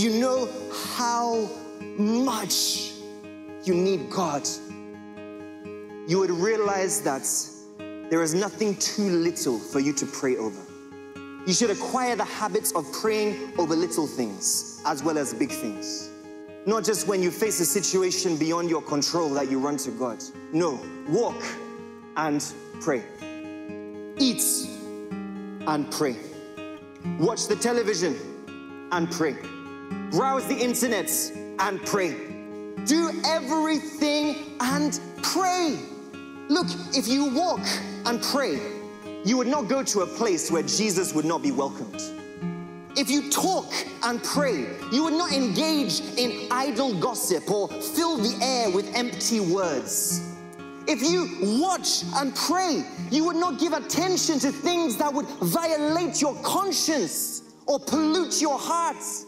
you know how much you need God, you would realize that there is nothing too little for you to pray over. You should acquire the habits of praying over little things as well as big things. Not just when you face a situation beyond your control that you run to God. No, walk and pray. Eat and pray. Watch the television and pray. Browse the internet and pray. Do everything and pray. Look, if you walk and pray, you would not go to a place where Jesus would not be welcomed. If you talk and pray, you would not engage in idle gossip or fill the air with empty words. If you watch and pray, you would not give attention to things that would violate your conscience or pollute your hearts.